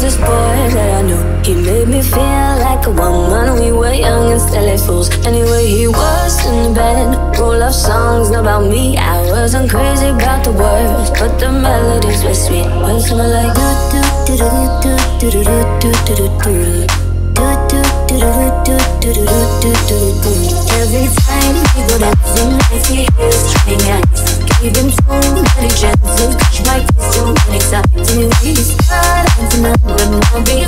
was this boy that I knew. He made me feel like a woman. We were young and like fools. Anyway, he was in the bed, roll of songs about me. I wasn't crazy about the words, but the melodies were sweet. Was something like do do do do do do do do do do. Every time he go dancing, I see his trying eyes. Gave him so many chances, catch my face so many times. And don't be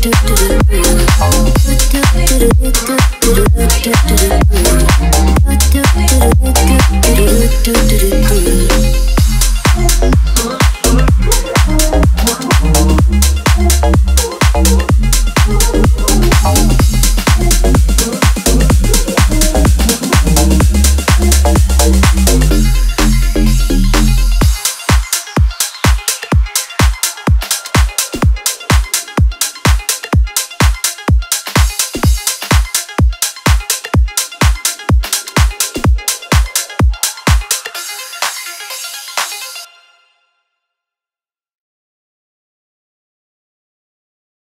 do do do?